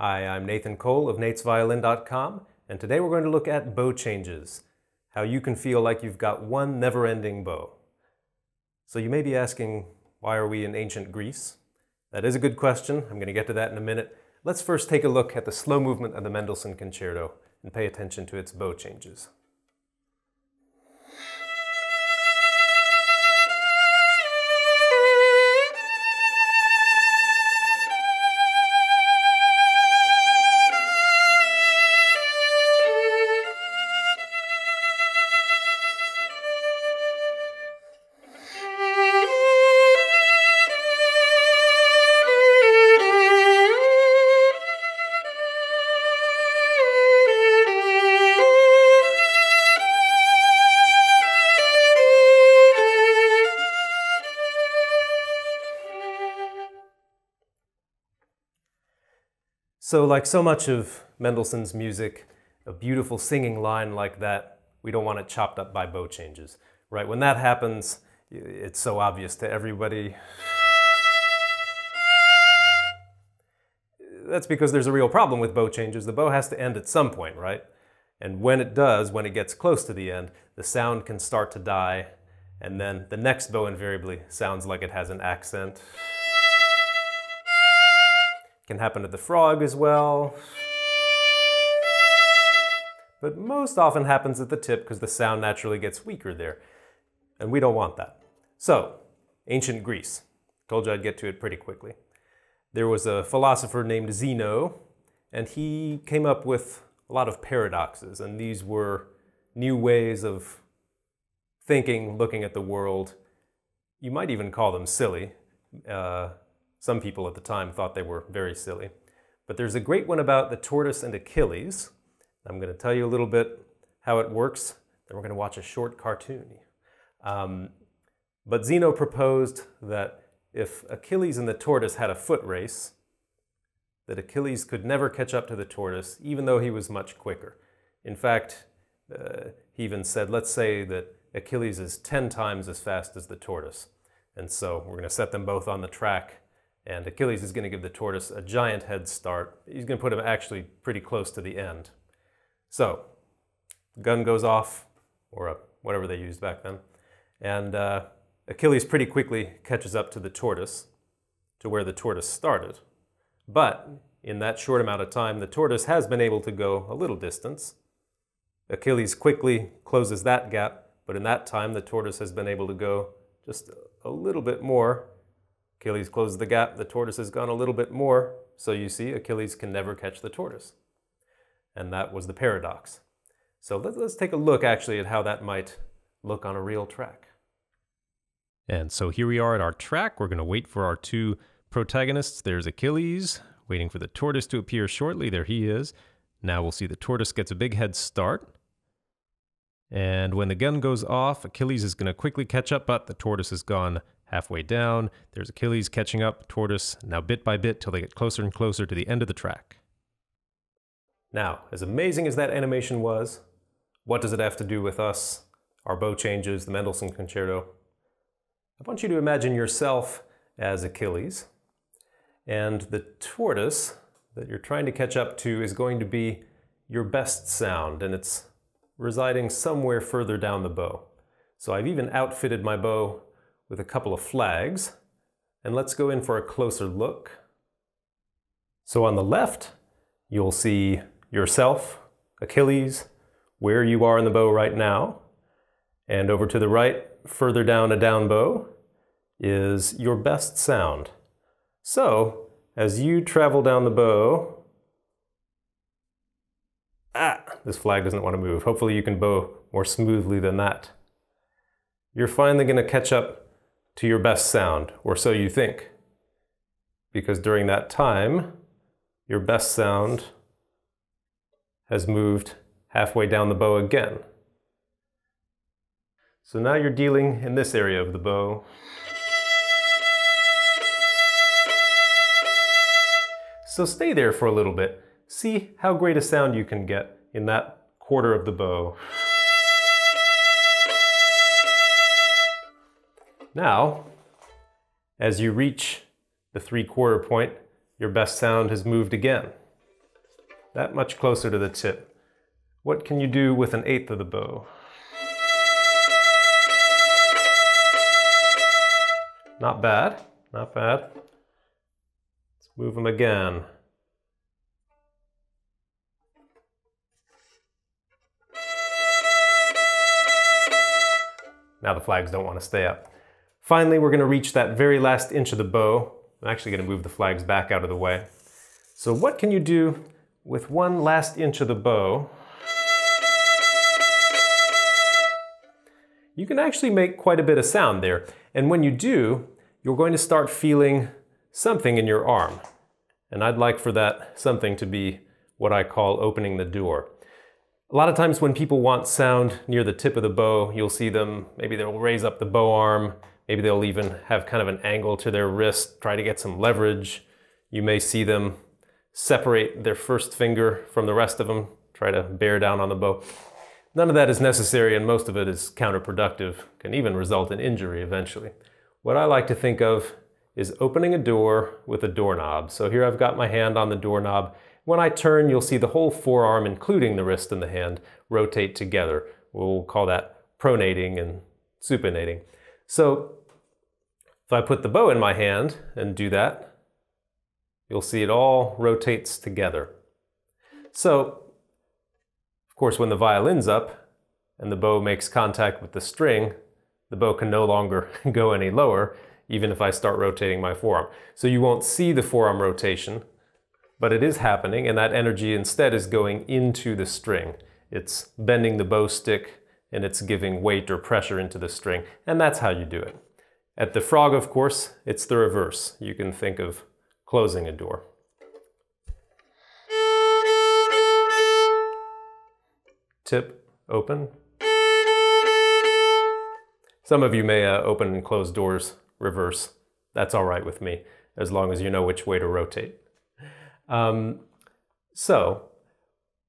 Hi, I'm Nathan Cole of natesviolin.com, and today we're going to look at bow changes, how you can feel like you've got one never-ending bow. So you may be asking, why are we in ancient Greece? That is a good question. I'm going to get to that in a minute. Let's first take a look at the slow movement of the Mendelssohn Concerto and pay attention to its bow changes. So like so much of Mendelssohn's music, a beautiful singing line like that, we don't want it chopped up by bow changes, right? When that happens, it's so obvious to everybody. That's because there's a real problem with bow changes. The bow has to end at some point, right? And when it does, when it gets close to the end, the sound can start to die, and then the next bow invariably sounds like it has an accent. Can happen to the frog as well. But most often happens at the tip because the sound naturally gets weaker there. And we don't want that. So, ancient Greece. Told you I'd get to it pretty quickly. There was a philosopher named Zeno, and he came up with a lot of paradoxes, and these were new ways of thinking, looking at the world. You might even call them silly. Uh, some people at the time thought they were very silly. But there's a great one about the tortoise and Achilles. I'm going to tell you a little bit how it works. Then we're going to watch a short cartoon. Um, but Zeno proposed that if Achilles and the tortoise had a foot race, that Achilles could never catch up to the tortoise, even though he was much quicker. In fact, uh, he even said, let's say that Achilles is 10 times as fast as the tortoise. And so we're going to set them both on the track and Achilles is going to give the tortoise a giant head start. He's going to put him actually pretty close to the end. So, gun goes off, or a, whatever they used back then, and uh, Achilles pretty quickly catches up to the tortoise, to where the tortoise started. But in that short amount of time, the tortoise has been able to go a little distance. Achilles quickly closes that gap, but in that time, the tortoise has been able to go just a little bit more Achilles closes the gap, the tortoise has gone a little bit more, so you see Achilles can never catch the tortoise. And that was the paradox. So let's, let's take a look actually at how that might look on a real track. And so here we are at our track. We're going to wait for our two protagonists. There's Achilles, waiting for the tortoise to appear shortly. There he is. Now we'll see the tortoise gets a big head start. And when the gun goes off, Achilles is going to quickly catch up, but the tortoise has gone Halfway down, there's Achilles catching up, Tortoise, now bit by bit till they get closer and closer to the end of the track. Now, as amazing as that animation was, what does it have to do with us, our bow changes, the Mendelssohn Concerto? I want you to imagine yourself as Achilles, and the tortoise that you're trying to catch up to is going to be your best sound, and it's residing somewhere further down the bow. So I've even outfitted my bow with a couple of flags. And let's go in for a closer look. So on the left, you'll see yourself, Achilles, where you are in the bow right now. And over to the right, further down a down bow, is your best sound. So, as you travel down the bow, ah, this flag doesn't want to move. Hopefully you can bow more smoothly than that. You're finally going to catch up to your best sound, or so you think. Because during that time, your best sound has moved halfway down the bow again. So now you're dealing in this area of the bow. So stay there for a little bit. See how great a sound you can get in that quarter of the bow. Now, as you reach the three quarter point, your best sound has moved again. that much closer to the tip. What can you do with an eighth of the bow? Not bad, not bad. Let's move them again. Now the flags don't want to stay up. Finally, we're going to reach that very last inch of the bow. I'm actually going to move the flags back out of the way. So what can you do with one last inch of the bow? You can actually make quite a bit of sound there. And when you do, you're going to start feeling something in your arm. And I'd like for that something to be what I call opening the door. A lot of times when people want sound near the tip of the bow, you'll see them, maybe they'll raise up the bow arm, maybe they'll even have kind of an angle to their wrist, try to get some leverage. You may see them separate their first finger from the rest of them, try to bear down on the bow. None of that is necessary and most of it is counterproductive, can even result in injury eventually. What I like to think of is opening a door with a doorknob. So here I've got my hand on the doorknob when I turn, you'll see the whole forearm, including the wrist and the hand, rotate together. We'll call that pronating and supinating. So if I put the bow in my hand and do that, you'll see it all rotates together. So, of course, when the violin's up and the bow makes contact with the string, the bow can no longer go any lower, even if I start rotating my forearm. So you won't see the forearm rotation, but it is happening and that energy instead is going into the string. It's bending the bow stick and it's giving weight or pressure into the string and that's how you do it. At the frog, of course, it's the reverse. You can think of closing a door. Tip, open. Some of you may uh, open and close doors reverse. That's all right with me, as long as you know which way to rotate. Um, so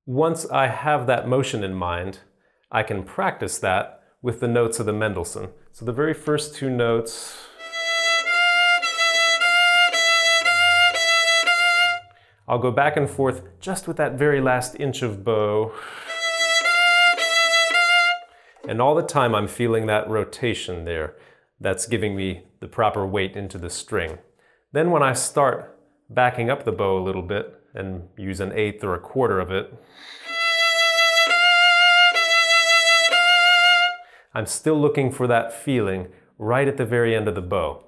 once I have that motion in mind, I can practice that with the notes of the Mendelssohn. So the very first two notes, I'll go back and forth just with that very last inch of bow. And all the time I'm feeling that rotation there. That's giving me the proper weight into the string. Then when I start backing up the bow a little bit and use an eighth or a quarter of it. I'm still looking for that feeling right at the very end of the bow.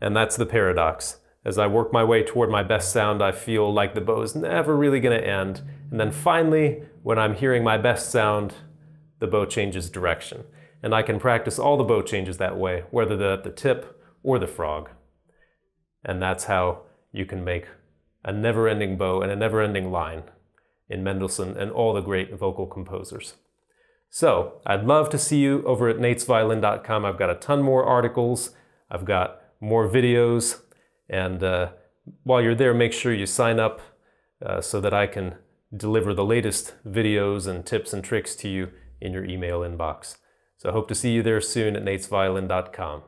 And that's the paradox. As I work my way toward my best sound, I feel like the bow is never really going to end. And then finally, when I'm hearing my best sound, the bow changes direction. And I can practice all the bow changes that way, whether they're at the tip or the frog. And that's how you can make a never ending bow and a never ending line in Mendelssohn and all the great vocal composers. So, I'd love to see you over at natesviolin.com. I've got a ton more articles, I've got more videos, and uh, while you're there, make sure you sign up uh, so that I can deliver the latest videos and tips and tricks to you in your email inbox. So I hope to see you there soon at natesviolin.com.